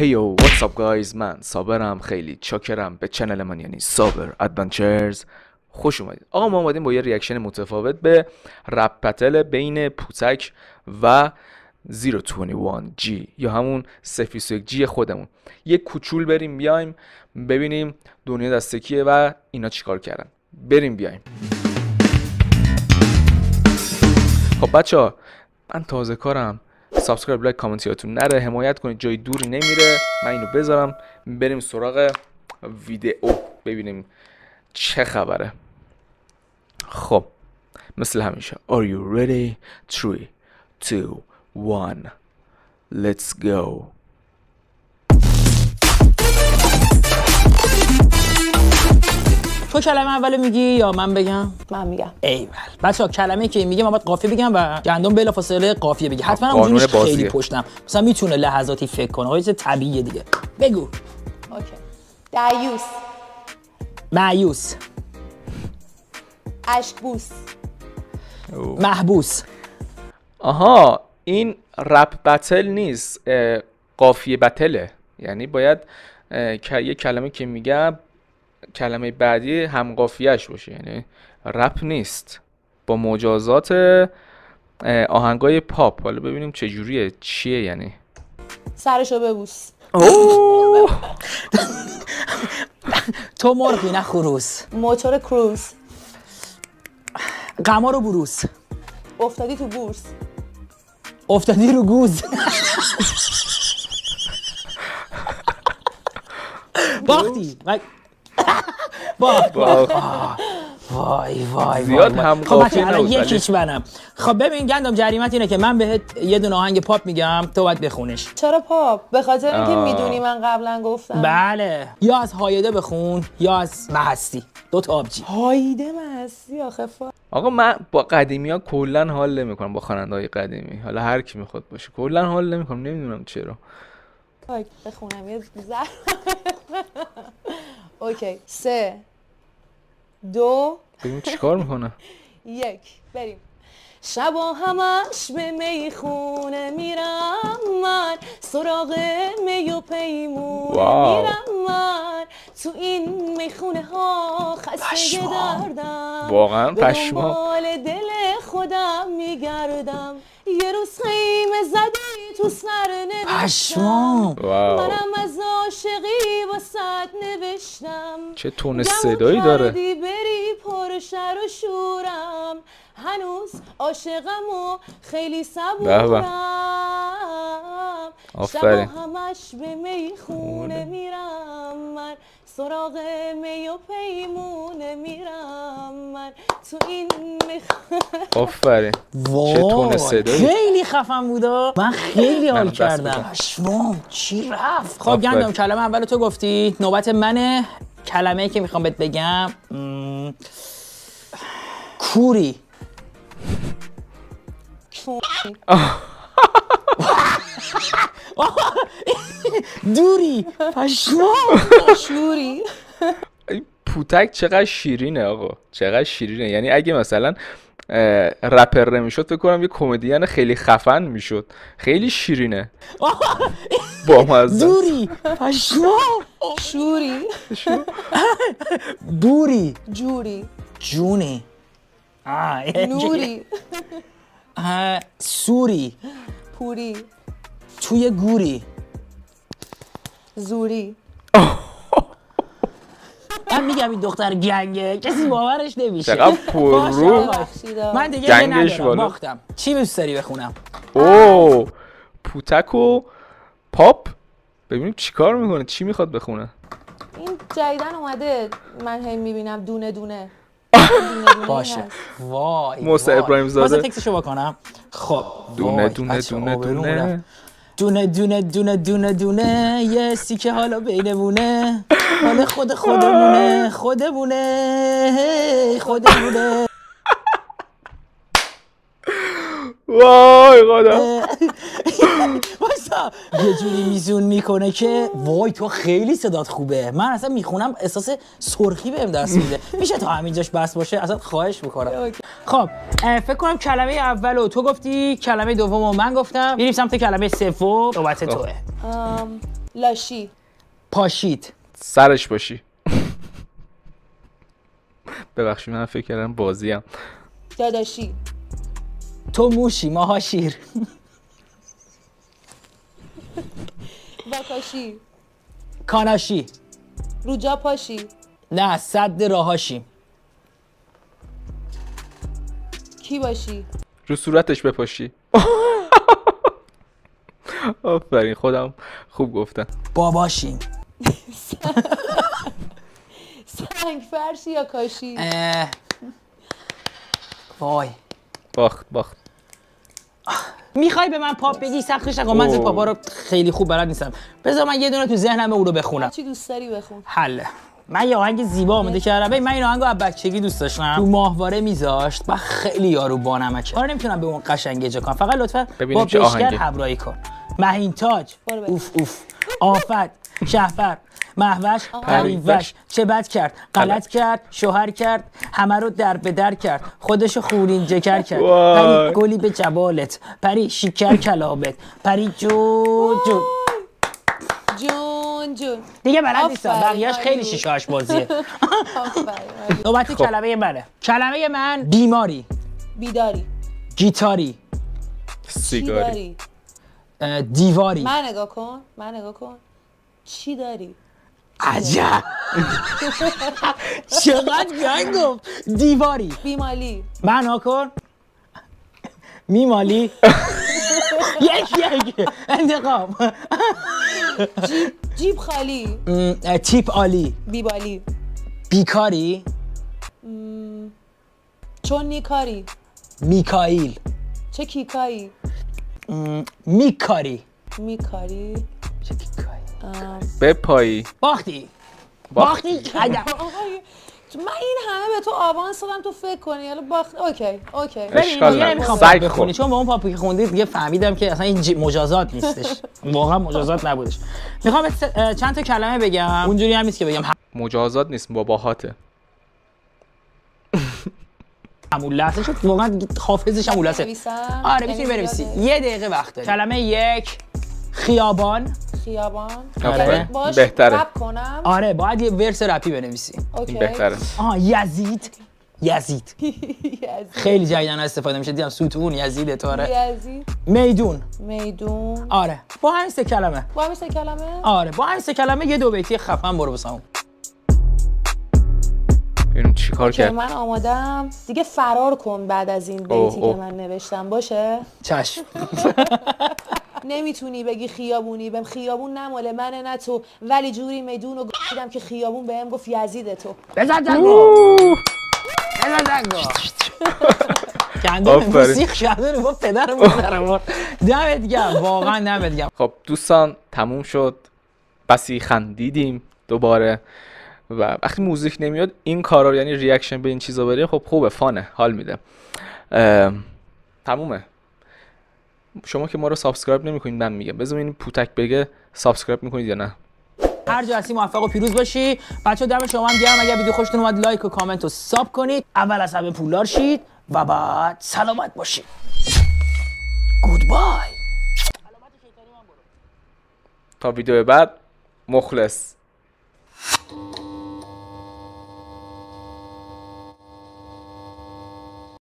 Hey yo what's up guys? من صابرم. خیلی چاکرم. به channel من یعنی صابر Adventures خوش اومدید. آقا ما اومدیم با یه reaction متفاوت به rap battle بین پوتک و 021 G یا همون 021 G خودمون. یه کوچول بریم بیایم ببینیم دنیا دست کیه و اینا چیکار کردن. بریم بیایم. خب بچه ها من تازه کارم. subscribe like comment یادتون نره. حمایت کنید. جای دوری نمیره. من اینو بذارم. بریم سراغ ویدئو. ببینیم چه خبره. خب مثل همیشه. Are you ready? 3 2 1 Let's go. تو کلمه اول میگی یا من بگم؟ من میگم. ایول. بچه ها کلمه که میگه من باید قافیه بگم و گندم بلا فاصله قافیه بگی. حتما اونجوریش خیلی بازیه. پشتم. مثلا می‌تونه لحظاتی فکر کنه. چیز طبیعیه دیگه. بگو. اوکی. دیوس معیوس. اشکبوس. محبوس. آها این رپ بتل نیست قافیه بتله. یعنی باید یه کلمه که میگم کلمه بعدی هم قافیهش باشه. یعنی رپ نیست. با مجازات آهنگای پاپ. حالا ببینیم چه جوریه چیه یعنی. سرشو ببوس. تو مرغی نه خروس. موتور کروز. قمار و بروس افتادی تو بورس. افتادی رو گوز. باختی. واو. وای وای زیاد وای. هم خب الان ولی- یکیش منم. خب ببین گندم جریمت اینه که من بهت یه دونه آهنگ پاپ میگم تو باید بخونش. چرا پاپ؟ به خاطر اینکه. می‌دونی من قبلا گفتم. بله. یا از هایده بخون یا از محستی دو تا آبجی. هایده مسی آخه فا آقا من با قدیمی ها کلا حال نمی‌کنم با خواننده های قدیمی. حالا هر کی می‌خواد باشه. کلا حال نمی‌کنم نمی‌دونم چرا. پاک بخونم. یه زر اوکی سه دو ببین چیکار می‌کنه؟ یک. بریم. شبا همش به می‌خونه میرم من. سراغ می و پیمونه واو. میرم من. تو این می‌خونه ها خسته. دردم واقعا دنبال دل خودم میگردم. یه روز خیمه زدی تو سر نوشتم منم از عاشقی واسد نوشتم. چه تون صدایی داره. بری پر شر و شورم. هنوز عاشقم و خیلی صبورم. شبا آفرین. همش به می‌خونه میرم. من سراغ می و پیمونه میرم من. تو این می‌خونه آفرین. چه صدایی؟ خیلی خفن بودا. من خیلی حال کردم. پشمام چی رفت؟ خب. گندم کلمه اول تو گفتی. نوبت منه. کلمه که می‌خوام بهت بگم م، کوری. دوری پشمام شوری این پوتک چقدر شیرینه آقا. چقدر شیرینه. یعنی اگه مثلا رپر نمی‌شد فکر کنم یه کمدین خیلی خفن می‌شد. خیلی شیرینه. با مزه. دوری پشمام شوری. بوری. جوری. جونی. نوری. سوری. پوری. توی گوری. زوری. من میگم این دختر گنگه کسی باورش نمیشه. چقدر پررو. من دیگه گنگش. باختم. چی دوست داری بخونم؟ او پوتک و پاپ. ببینیم چیکار می‌کنه چی می‌خواد بخونه. این جدیدن اومده. من هی می‌بینم دونه دونه. باشه. وای وای. ابراهیم زاده. واسه تکسشو بکنم. خب دونه دونه دونه دونه. دونه دونه دونه دونه دونه یه سیکه حالا بینمونه. حالا خود خودمونه خودمونه. خودمونه. وای خدا. یه جوری میزون می‌کنه که وای تو خیلی صدات خوبه. من اصلا می‌خونم احساس سرخی بهم دست میده. میشه تا همینجاش بس باشه؟ اصلا خواهش می‌کنم. خب فکر کنم کلمه اولو تو گفتی کلمه دومو من گفتم. میریم سمت کلمه سوم نوبت توه. ام، لاشی. پاشید. سرش باشی. ببخشید من فکر کردم بازیم. داداشی. تو موشی ماها شیر. واکاشی کاناشی. روجا پاشی. نه صد راهاشیم کی باشی؟ رو صورتش بپاشی. آفرین خودم خوب گفتم. باباشیم. سنگ فرشی یا کاشی؟ اه. وای. باخت باخت. می‌خوای به من پاپ بگی؟ سختش نکن من زیر اوه. پاپا رو خیلی خوب بلد نیستم. بذار من یه دونه تو ذهنم او رو بخونم. چی دوست داری بخون. حله. من یه آهنگ زیبا آماده کردم. من این آهنگو از بچگی دوست داشتم. تو ماهواره میذاشت. و خیلی یارو بانمکه آره نمی‌تونم به اون قشنگ اجرا کنم. فقط لطفا با بشگر. همراهی کن. مهین تاج. اوف اوف. آفت. شهپر محوش پریوش. چه بد کرد؟ غلط کرد شوهر کرد همه رو در به در کرد. خودشو خورین جکر کرد. پری گلی به جبالت پری شکر کلابت پری جو جو جون جون. دیگه بلد نیستم. آفرین، بقیهش خیلی عالی. شیشه بازیه. نوبت خب. کلمه منه. کلمه من بیماری. بیداری گیتاری. سیگاری. دیواری. من نگاه کن من نگاه کن. چی داری؟ عجب. چقدر گنگ گفت. دیواری. بیمالی. معنا کن. میمالی. یک یک. انتقام جیب خالی. تیپ عالی. بیبالی. بیکاری. چون نیکاری. میکائیل. چه کیکایی؟ میکاری. میکاری. چه کیکایی؟ ام، به پایی باختی. باختی. من این همه به تو آوانس دادم تو فکر کنی. حالا باخت اوکی اوکی. اشکال. نمی‌خوام سگ بخونی. چون با اون پاپی که خوندی دیگه فهمیدم که اصلا این ج- مجازات نیستش. واقعا مجازات نبودش. می‌خوام چند تا کلمه بگم. اونجوری هم نیست که بگم. مجازات نیست مباهاته همون لحظه شد. واقعا حافظش هم؟ آره یعنی می‌تونی بنویسی. یاده؟ یه دقیقه وقت داری کلمه یک. خیابان. خیابان. یعنی باش بهتره. رپ کنم. آره باید یه ورس رپی بنویسی. اوکی. بهتره. آها یزید. یزید. خیلی جدیدن استفاده میشه. دیدم ستون یزید تو آره. یزید. میدون. میدون. آره. با همین سه کلمه. با همین سه کلمه؟ آره با همین سه کلمه یه دو بیتی خفن برو بسام ببینیم چی کار که کرد. من آمادم. دیگه فرار کن بعد از این بیتی. که من نوشتم. باشه؟ چشم. نمی‌تونی بگی خیابونی. بهم خیابون نماله منه نه تو. ولی جوری میدون و دیدم که خیابون بهم گفت یزید تو. بزن دنگو بزن دنگو کندم آفرین. موسیقی شده گفت پدر مادرم دمت گرم واقعا دمت گرم خب دوستان تموم شد. بسی خندیدیم دوباره. و وقتی موزیک نمیاد این کارا رو یعنی reaction به این چیزا بریم خب خوبه fun ه حال میده. تمومه. شما که ما رو subscribe نمی‌کنید من میگم. بذار این پوتک بگه subscribe می‌کنید یا نه. هر جا هستی موفق و پیروز باشی. بچه دم شما هم گرم. اگر ویدیو خوشتون اومد لایک و کامنت و ساب کنید. اول از همه پولدار شید و بعد سلامت باشید. گودبای تا ویدیو بعد مخلص.